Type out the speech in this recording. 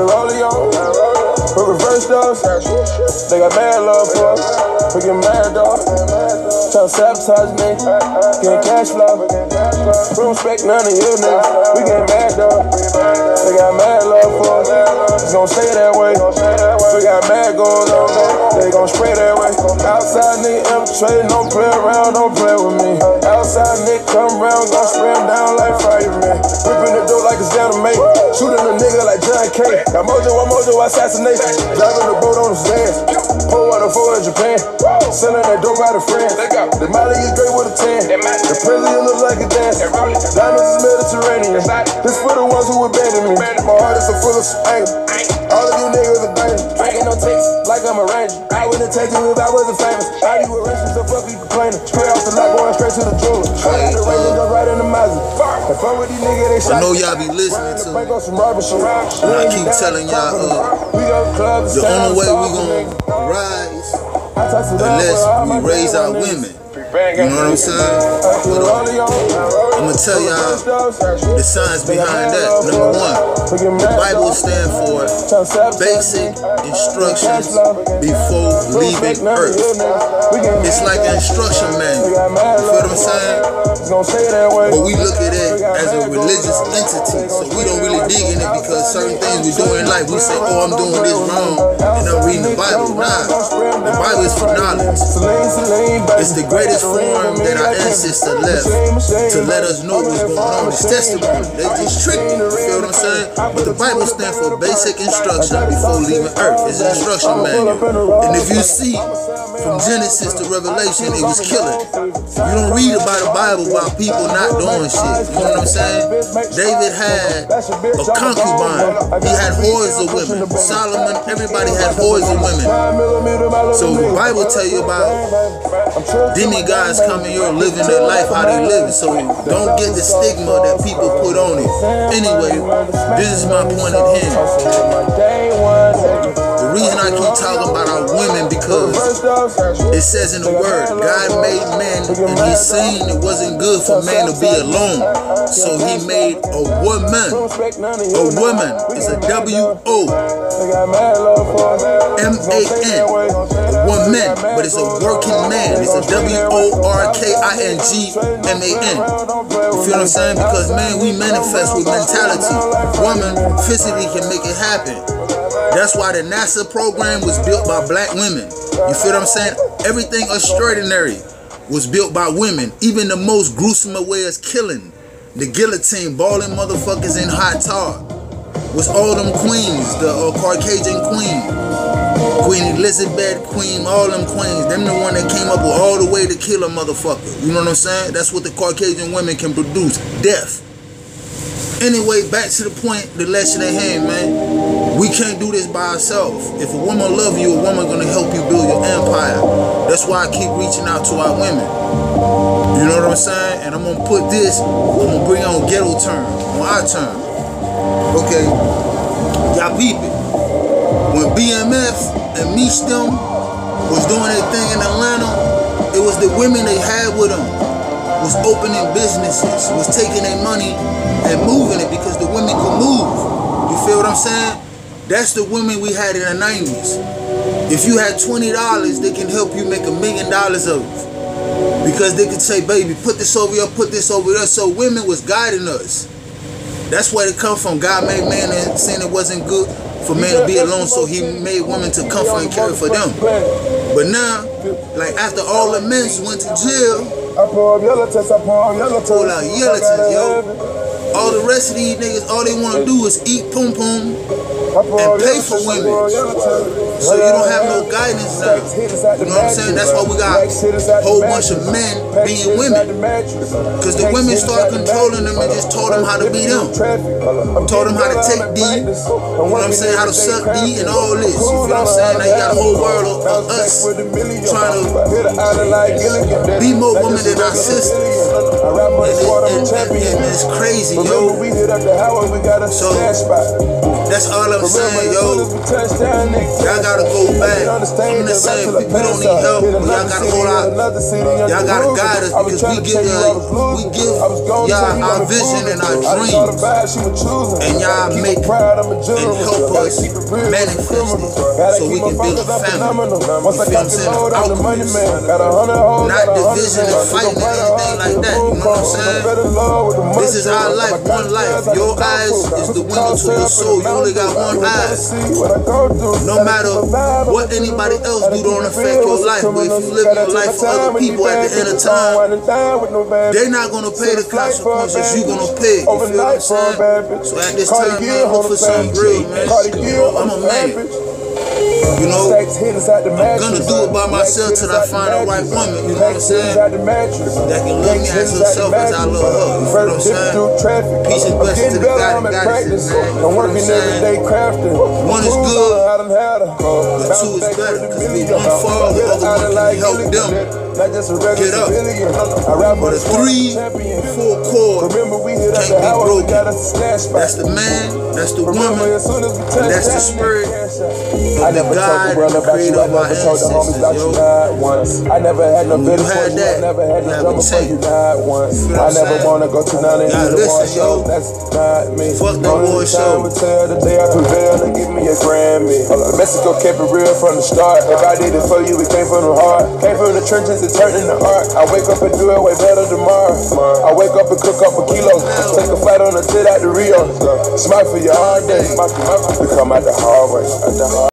the rollie on. But reverse those. They got mad love for us. We get mad dog. Tryna sabotage me. Getting cash flow. We don't respect none of you niggas. We get mad dog. They got mad love for us. It's gon' stay that way. We got mad going on. They gon' spray that way. Outside nigga infiltrating. Don't play around. Don't play with me. Outside nigga come around. Gon' spray him down Got mojo, one mojo assassination. Driving the boat on the sands. Pull out a four in Japan. Selling that dope out of France. The Molly is great with a 10. The President look like a dance. Diamonds is Mediterranean. This for the ones who abandoned me. My heart is so full of anger. All of you niggas are dangerous. Drinking no takes like I'm a ranger. I wouldn't take you if I wasn't famous. How you a racist, so fuck you complaining. Straight off the lot, going straight to the jeweler. Straight out the range, jump right in the Mazda. If I'm with these niggas, they shot. I know y'all be listening to me. Bank some robber shit. And I keep telling y'all, uh, We go to clubs, the sound, only way we soft, nigga. gonna rise I touch it up unless we raise our women. You know what I'm saying? But, uh, I'ma tell y'all the signs behind that. Number one, the Bible stands for basic instructions before leaving earth. It's like an instruction manual. You feel what I'm saying? But we look at it as a religious entity, so we don't really dig in it because certain things we do in life, we say, oh, I'm doing this wrong, and I'm reading the Bible. Nah, the Bible is for knowledge. It's the greatest form that our ancestor left to let us know what's going on. It's testimony. They just trick you. You feel what I'm saying? But the Bible stands for basic instruction before leaving earth. It's an instruction manual. And if you see from Genesis to Revelation, it was killing. You don't read about the Bible about people not doing shit. You know what I'm saying? David had a concubine. He had hordes of women. Solomon, everybody had hordes of women. So the Bible tell you about demigods coming here living their life how they live. So don't get the stigma that people put on it. Anyway, this is my point at hand. The reason talking about our women because it says in the word, God made man and he seen it wasn't good for man to be alone. So he made a woman. A woman is a W-O M-A-N. A woman, but it's a working man. It's a W-O-R-K-I-N-G-M-A-N. You feel what I'm saying? Because man, we manifest with mentality. Woman physically can make it happen. That's why the NASA program was built by black women. You feel what I'm saying? Everything extraordinary was built by women. Even the most gruesome of ways killing. The guillotine, balling motherfuckers in hot tar. Was all them queens, the uh, Caucasian queen. Queen Elizabeth, Queen, all them queens. Them the one that came up with all the way to kill a motherfucker. You know what I'm saying? That's what the Caucasian women can produce. Death. Anyway, back to the point, the lesson at hand, man. We can't do this by ourselves. If a woman love you, a woman gonna help you build your empire. That's why I keep reaching out to our women. You know what I'm saying? And I'm gonna put this, I'm gonna bring on ghetto term, on our term. Okay, y'all peep it. When BMF and Meech them was doing their thing in Atlanta, it was the women they had with them was opening businesses, was taking their money and moving it because the women could move. You feel what I'm saying? That's the women we had in the 90s. If you had $20, they can help you make a million dollars of it. Because they could say, baby, put this over here, put this over there. So women was guiding us. That's where it come from. God made man and saying it wasn't good for man to be alone, so he made women to comfort and care for them. But now, like after all the men went to jail, yellow yellow pull out yellowtons, yo. All the rest of these niggas, all they want to do is eat pum pum and pay for women. So you don't have no guidance now. You know what I'm saying? That's why we got a whole bunch of men being women. Because the women start controlling them and just told them how to be them. Told them how to take D, you know what I'm saying, how to suck D and all this. You feel what I'm saying? Now you got a whole world of, of us trying to be more women than our sisters. And, it, and, and, and it's crazy, yo. So that's all I'm saying, yo. Y'all gotta go back. I'm just saying, people don't need help. Y'all gotta hold out. Y'all gotta guide us because we give y'all, we give y'all our vision and our dreams, and y'all make and help us manifest it so we can build a family. You feel what I'm saying? Alchemists. Not division and fighting and anything like that. You know what I'm saying? This is our life, one life. Your eyes is the window to your soul. You only got one eye. No matter what anybody else do, don't affect your life. But if you live your life for other people at the end of time, they're not gonna pay the consequences. You gonna pay. You feel what I'm saying? So at this time, man, hope for some real, man. I'm a man. I'm gonna do it by myself till I find a right woman, you know what I'm saying? That can love me as herself as I love her, you know what I'm saying? Peace and blessings to the God and goddesses, man. You know what I'm saying? One is good, but two is better, because we one fall, the other one can help them get up. But a three, four chord can't be broken. That's the man, that's the woman, and that's the spirit of the God, the creator of our ancestors, yo. I never had no video for you, I never had no drummer for you, not once. I never wanna go to none of these award shows, that's not me. Fuck the award show. Tell the day I prevail and give me a Grammy. Mexico kept it real from the start. If I did it for you, it came from the heart. Came from the trenches, it turned into art. I wake up and do it way better tomorrow. I wake up and cook up a kilo. Take a flight on the jet out to Rio. Smile for you all day. We come out the the hallway.